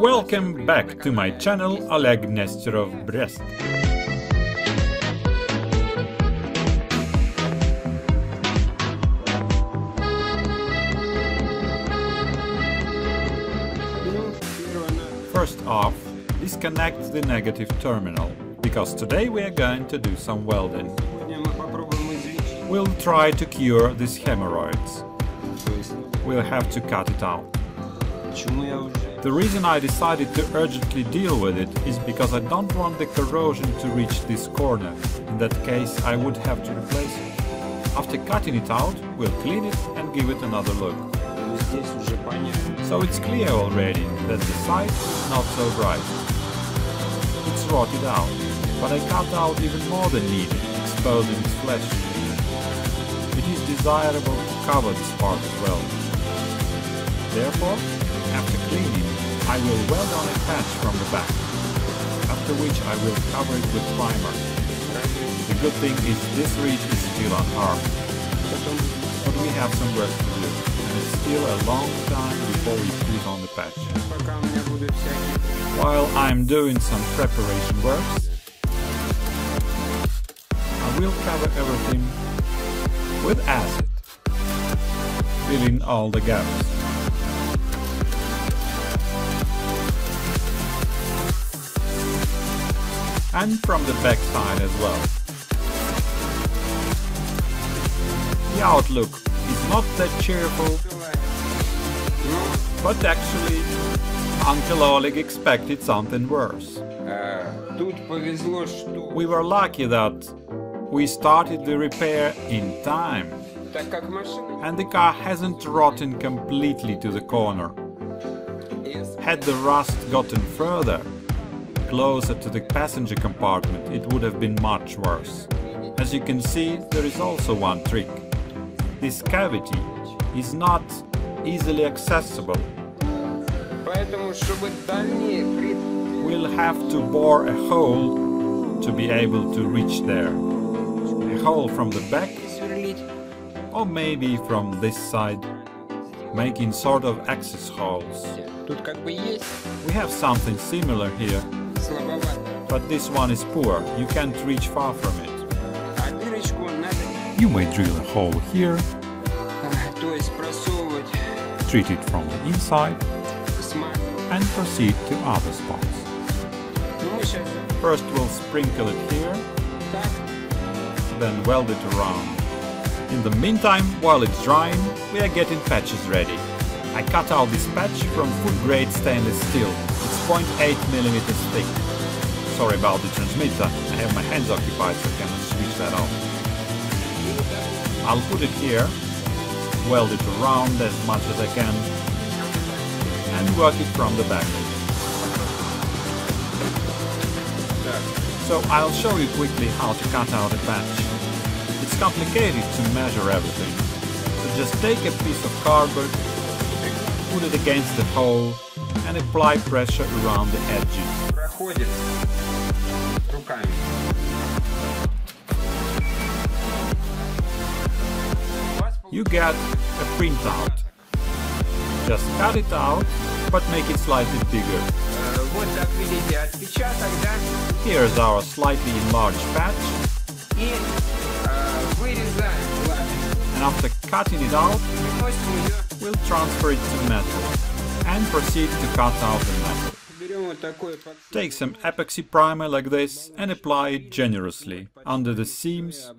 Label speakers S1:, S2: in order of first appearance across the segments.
S1: Welcome back to my channel Oleg Nesterov Brest. First off, disconnect the negative terminal, because today we are going to do some welding. We'll try to cure these hemorrhoids. We'll have to cut it out. The reason I decided to urgently deal with it is because I don't want the corrosion to reach this corner. In that case, I would have to replace it. After cutting it out, we'll clean it and give it another look. So it's clear already that the side is not so bright. It's rotted out, but I cut out even more than needed, exposing its flesh. It is desirable to cover this part as well. Therefore, after cleaning, I will weld on a patch from the back, after which I will cover it with primer. The good thing is this ridge is still unharmed, but we have some work to do, and it's still a long time before we put on the patch. While I'm doing some preparation works, I will cover everything with acid, filling all the gaps. And from the back side as well. The outlook is not that cheerful, but actually Uncle Oleg expected something worse. We were lucky that we started the repair in time, and the car hasn't rotten completely to the corner. Had the rust gotten further, closer to the passenger compartment, it would have been much worse. As you can see, there is also one trick. This cavity is not easily accessible. We'll have to bore a hole to be able to reach there. A hole from the back, or maybe from this side, making sort of access holes. We have something similar here, but this one is poor, you can't reach far from it. You may drill a hole here, treat it from the inside, and proceed to other spots. First we'll sprinkle it here, then weld it around. In the meantime, while it's drying, we are getting patches ready. I cut out this patch from food-grade stainless steel. It's 0.8 mm thick. Sorry about the transmitter, I have my hands occupied so I cannot switch that off. I'll put it here, weld it around as much as I can, and work it from the back. So I'll show you quickly how to cut out a patch. It's complicated to measure everything. So just take a piece of cardboard, put it against the hole and apply pressure around the edges. You get a printout. Just cut it out, but make it slightly bigger. Here's our slightly enlarged patch. And after cutting it out, we'll transfer it to metal and proceed to cut out the metal. Take some epoxy primer like this and apply it generously under the seams.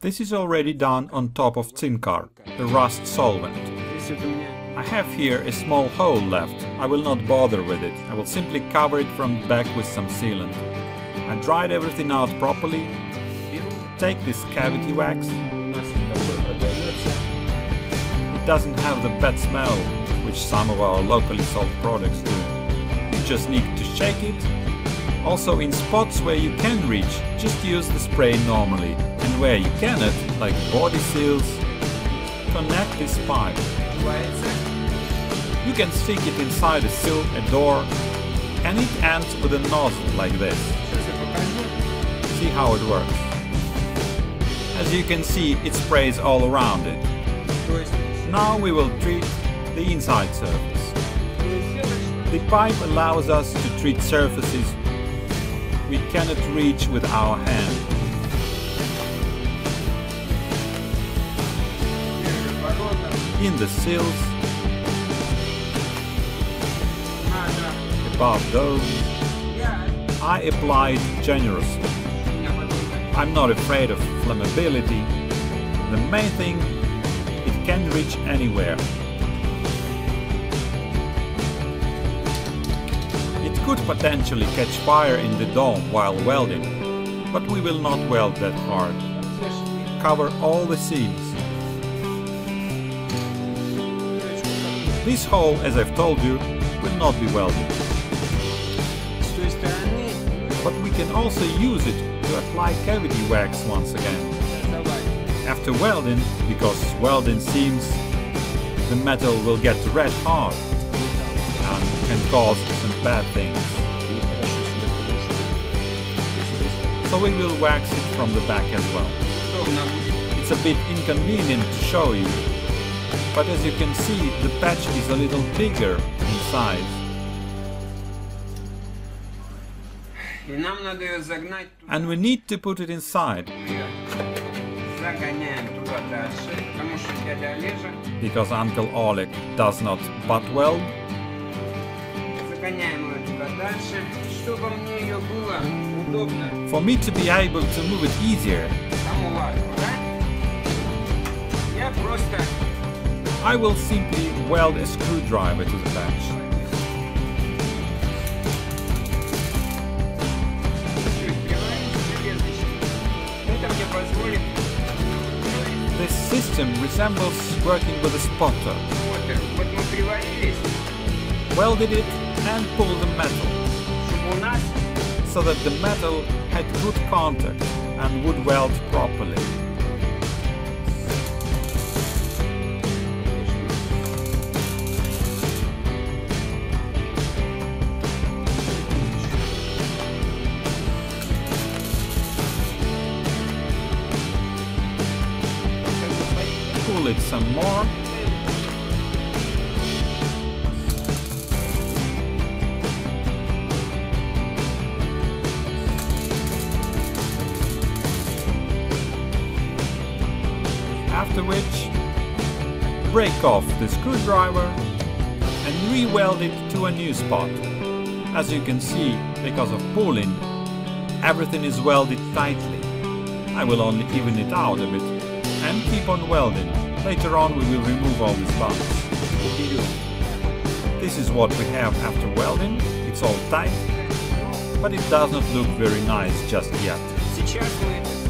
S1: This is already done on top of Zinccar, the rust solvent. I have here a small hole left, I will not bother with it, I will simply cover it from back with some sealant. I dried everything out properly, take this cavity wax, it doesn't have the bad smell which some of our locally sold products do. You just need to shake it. Also in spots where you can reach, just use the spray normally, and where you cannot, like body seals, connect this pipe. You can stick it inside a sill, a door, and it ends with a nozzle like this. See how it works. As you can see, it sprays all around it. Now we will treat the inside surface. The pipe allows us to treat surfaces we cannot reach with our hand. In the sills, above those, I apply it generously. I'm not afraid of flammability. The main thing, it can reach anywhere. Could potentially catch fire in the dome while welding, but we will not weld that hard. Cover all the seams. This hole, as I've told you, will not be welded. But we can also use it to apply cavity wax once again. After welding, because welding seams, the metal will get red hot and can cause bad things. So we will wax it from the back as well. It's a bit inconvenient to show you, but as you can see the patch is a little bigger in size. And we need to put it inside. Because Uncle Oleg does not butt weld. For me to be able to move it easier. I will simply weld a screwdriver to the patch. This system resembles working with a spotter. Welded it and pulled the metal, so that the metal had good contact and would weld properly. Break off the screwdriver and re-weld it to a new spot. As you can see, because of pulling, everything is welded tightly. I will only even it out a bit and keep on welding. Later on we will remove all these bumps. This is what we have after welding. It's all tight, but it does not look very nice just yet.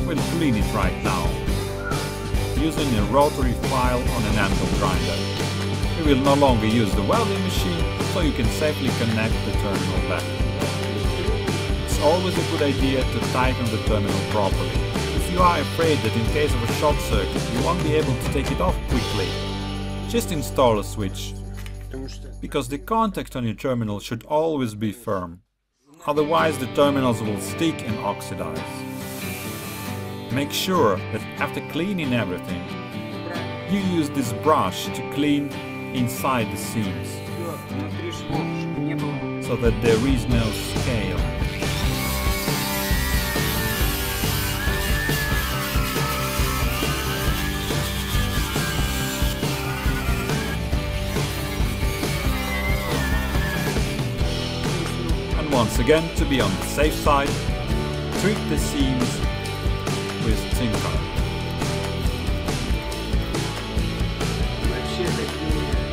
S1: We'll clean it right now using a rotary file on an angle grinder. We will no longer use the welding machine, so you can safely connect the terminal back. It's always a good idea to tighten the terminal properly. If you are afraid that in case of a short circuit you won't be able to take it off quickly, just install a switch. Because the contact on your terminal should always be firm. Otherwise the terminals will stick and oxidize. Make sure that after cleaning everything, you use this brush to clean inside the seams, so that there is no scale. And once again, to be on the safe side, treat the seams with.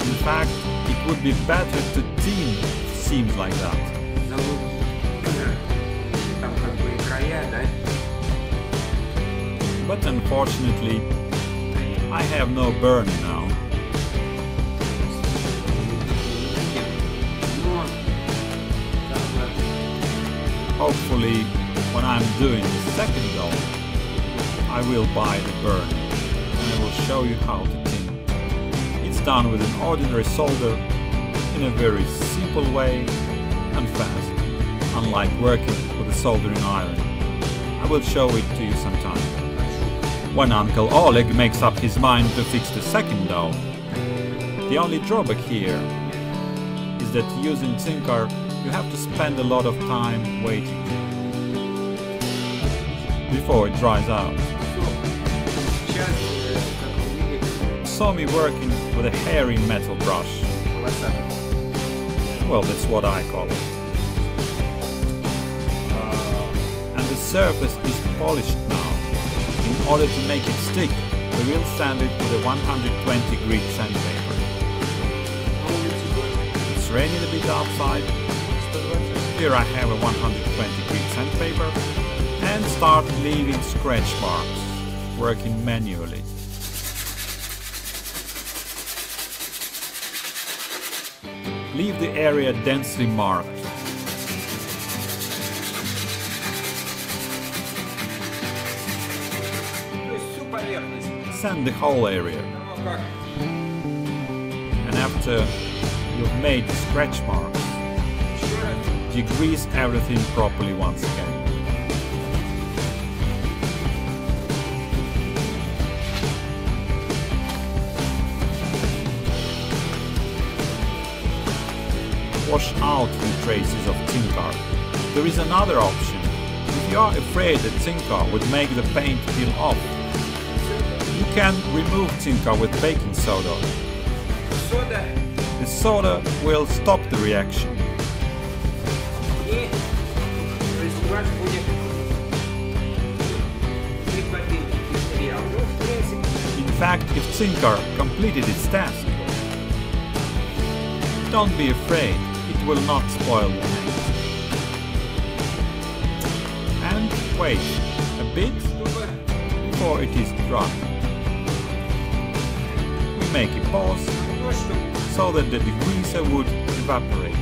S1: In fact, it would be better to team seams like that. But unfortunately, I have no burner now. Hopefully, when I'm doing the second dome, I will buy the burn and I will show you how to tin. It's done with an ordinary solder in a very simple way and fast, unlike working with a soldering iron. I will show it to you sometime. When Uncle Oleg makes up his mind to fix the second dome, the only drawback here is that using Zinccar you have to spend a lot of time waiting before it dries out. Saw me working with a hairy metal brush. Well, that's what I call it. Uh, and the surface is polished now. In order to make it stick, we will sand it with a 120 grit sandpaper. It's raining a bit outside. Here I have a 120 grit sandpaper and start leaving scratch marks, working manually. Leave the area densely marked. Sand the whole area. And after you've made the scratch marks, degrease everything properly once again. Wash out the traces of Zinccar. There is another option. If you are afraid that Zinccar would make the paint peel off, you can remove Zinccar with baking soda. The soda will stop the reaction. In fact, if Zinccar completed its task, don't be afraid will not spoil the paint. And wait a bit before it is dry. We make a pause so that the degreaser would evaporate.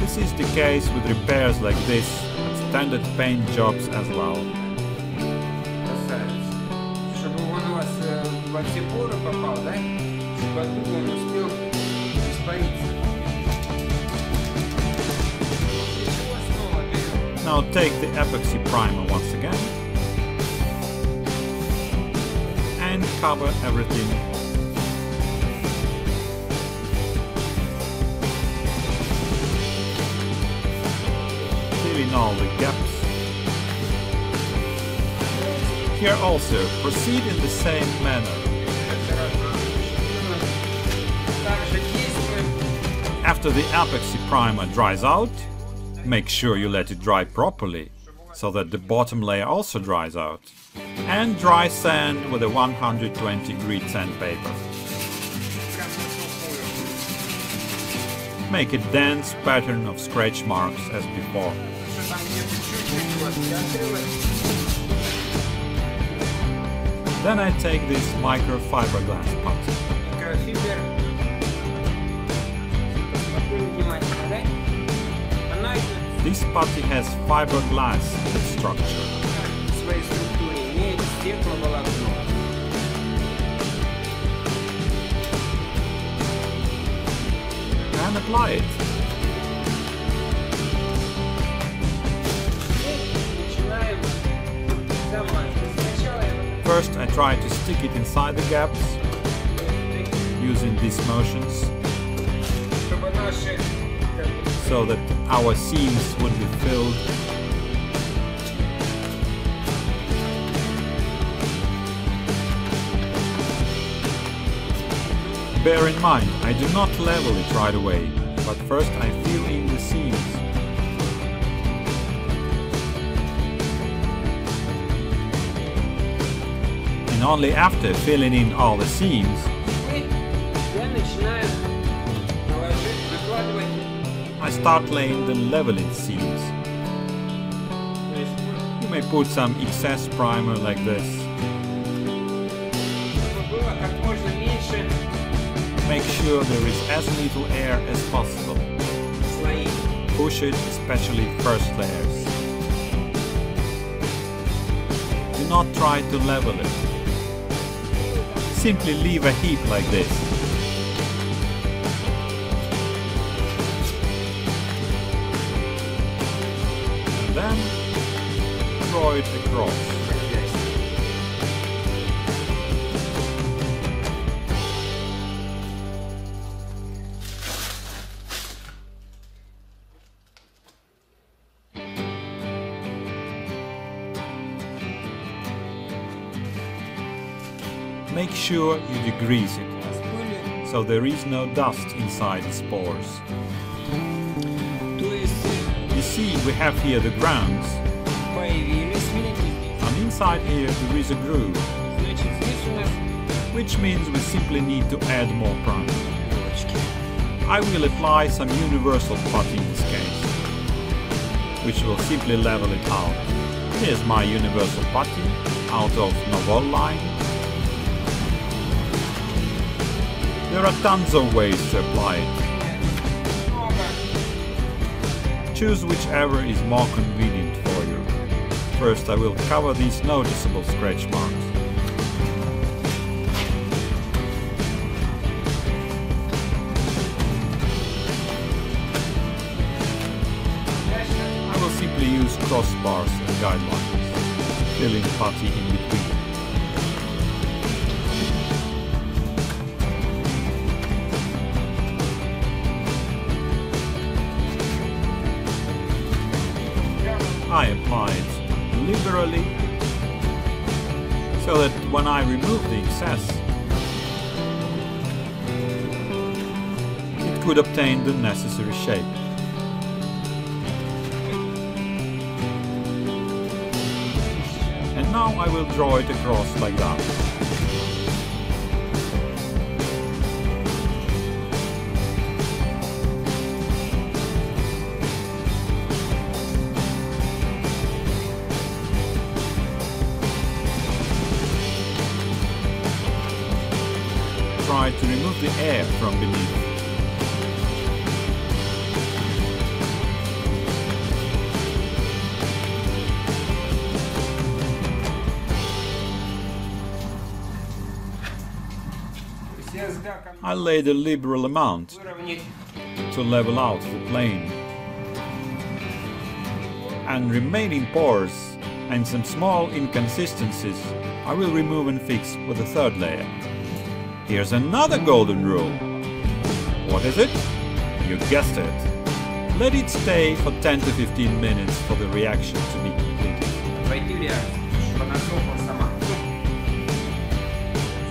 S1: This is the case with repairs like this at standard paint jobs as well.
S2: Чтобы он у вас во все поры попал, да?
S1: Now take the epoxy primer once again and cover everything filling all the gaps. Here also, proceed in the same manner. After the epoxy primer dries out, make sure you let it dry properly, so that the bottom layer also dries out. And dry sand with a 120 grit sandpaper. Make a dense pattern of scratch marks as before. Then I take this microfiberglass pot. This putty has fiberglass structure. And apply it. First I try to stick it inside the gaps using these motions so that our seams would be filled. Bear in mind, I do not level it right away, but first I fill in the seams. And only after filling in all the seams I start laying the leveling seams. You may put some excess primer like this. Make sure there is as little air as possible. Push it, especially first layers. Do not try to level it. Simply leave a heap like this. and dried across. Make sure you degrease it, so there is no dust inside the spores. See, we have here the grounds, and inside here there is a groove, which means we simply need to add more primer. I will apply some universal putty in this case, which will simply level it out. Here's my universal putty out of Novol line. There are tons of ways to apply it. Choose whichever is more convenient for you. First I will cover these noticeable scratch marks. I will simply use crossbars and guidelines, filling putty in between. I apply it liberally so that when I remove the excess it could obtain the necessary shape. And now I will draw it across like that. The air from beneath. I laid a liberal amount to level out the plane. And remaining pores and some small inconsistencies I will remove and fix with the third layer. Here's another golden rule. What is it? You guessed it. Let it stay for 10 to 15 minutes for the reaction to be completed.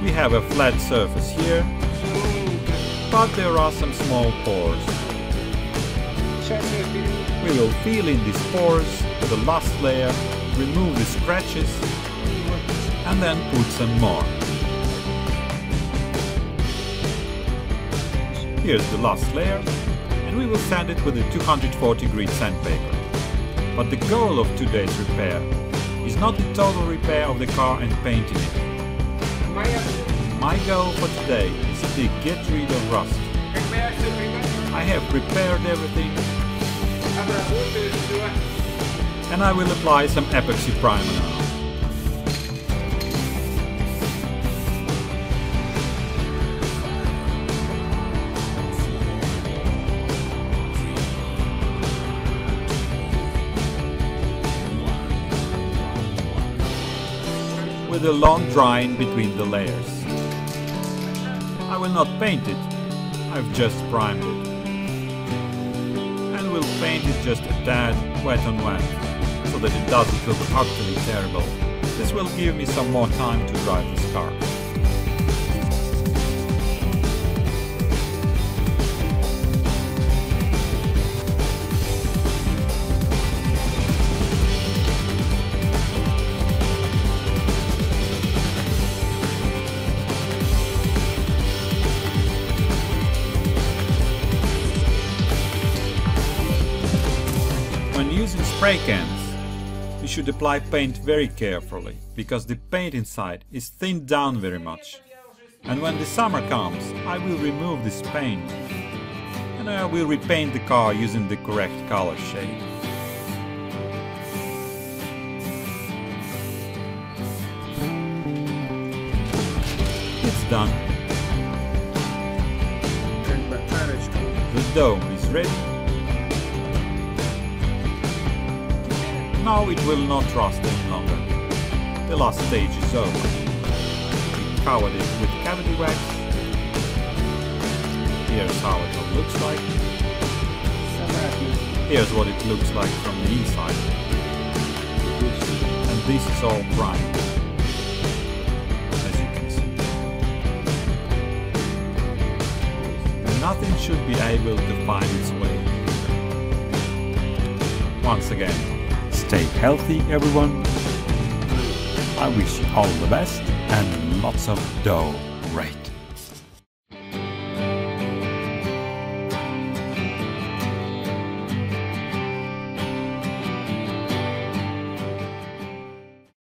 S1: We have a flat surface here, but there are some small pores. We will fill in these pores with the last layer, remove the scratches, and then put some more. Here's the last layer, and we will sand it with a 240 grit sandpaper. But the goal of today's repair is not the total repair of the car and painting it. My goal for today is to get rid of rust. I have prepared everything and I will apply some epoxy primer now. A long drying between the layers. I will not paint it, I've just primed it. And will paint it just a tad wet on wet, so that it doesn't look utterly terrible. This will give me some more time to drive this car. Cans, you should apply paint very carefully, because the paint inside is thinned down very much. And when the summer comes, I will remove this paint and I will repaint the car using the correct color shade. It's done. The dome is ready Now it will not trust any longer. The last stage is over. We covered it with cavity wax. Here's how it all looks like. Here's what it looks like from the inside. And this is all prime, As you can see. Nothing should be able to find its way. Once again, stay healthy everyone. I wish you all the best and lots of dough rate.